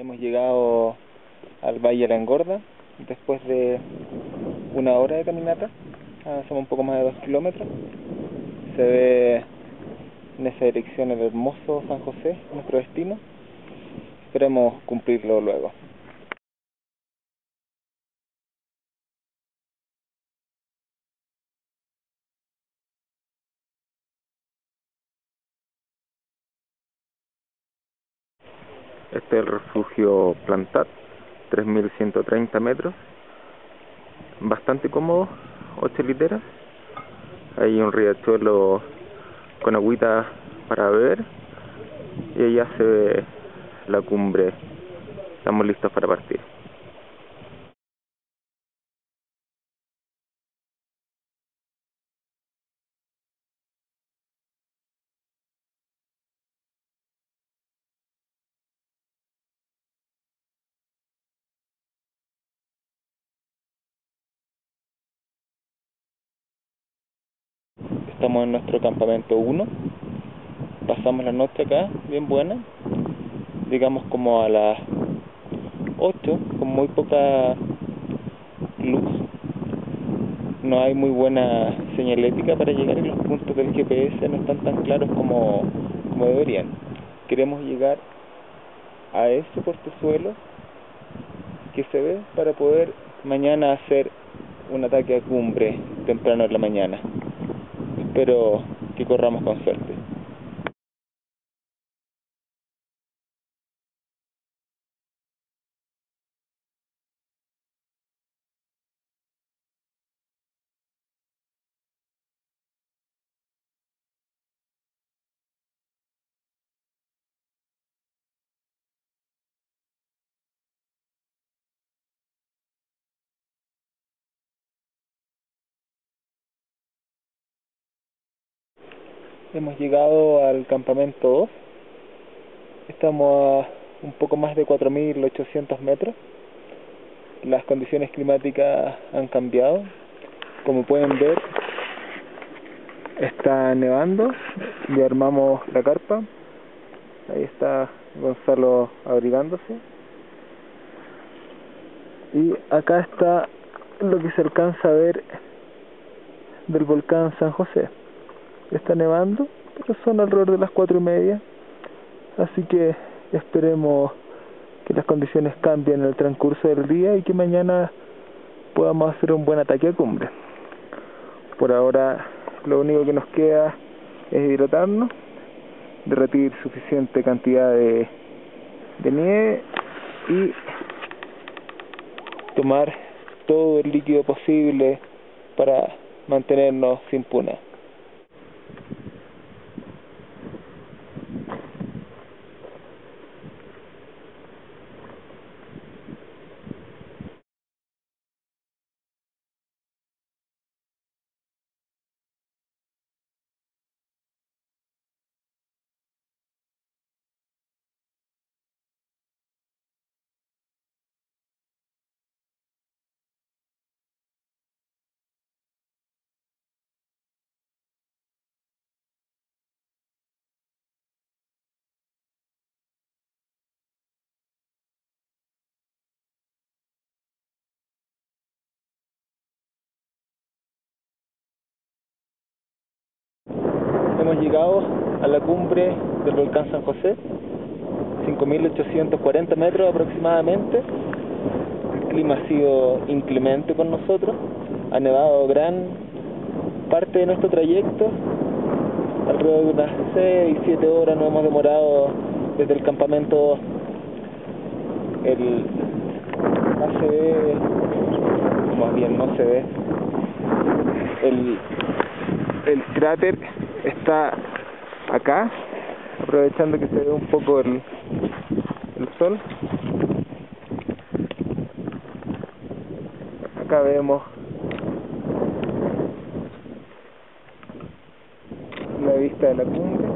Hemos llegado al Valle de la Engorda después de una hora de caminata, somos un poco más de dos kilómetros. Se ve en esa dirección el hermoso San José, nuestro destino. Esperemos cumplirlo luego. Este es el refugio Plantat, 3130 metros, bastante cómodo, 8 literas. Hay un riachuelo con agüita para beber y allá se ve la cumbre. Estamos listos para partir. Estamos en nuestro campamento 1. Pasamos la noche acá, bien buena. Digamos como a las 8, con muy poca luz. No hay muy buena señalética para llegar y los puntos del GPS no están tan claros como, deberían. Queremos llegar a ese portezuelo que se ve para poder mañana hacer un ataque a cumbre temprano en la mañana espero que corramos con suerte. Hemos llegado al campamento 2. Estamos a un poco más de 4.800 metros. Las condiciones climáticas han cambiado. Como pueden ver, está nevando. Ya armamos la carpa. Ahí está Gonzalo abrigándose. Y acá está lo que se alcanza a ver del volcán San José está nevando, pero son alrededor de las cuatro y media, así que esperemos que las condiciones cambien en el transcurso del día y que mañana podamos hacer un buen ataque a cumbre. Por ahora lo único que nos queda es hidratarnos, derretir suficiente cantidad de, de nieve y tomar todo el líquido posible para mantenernos sin puna. Hemos llegado a la cumbre del volcán San José, 5.840 metros aproximadamente. El clima ha sido inclemente con nosotros, ha nevado gran parte de nuestro trayecto, alrededor de unas 6, 7 horas nos hemos demorado desde el campamento. El ACB, más bien no se ve, el, el cráter está acá, aprovechando que se ve un poco el, el sol. Acá vemos la vista de la cumbre.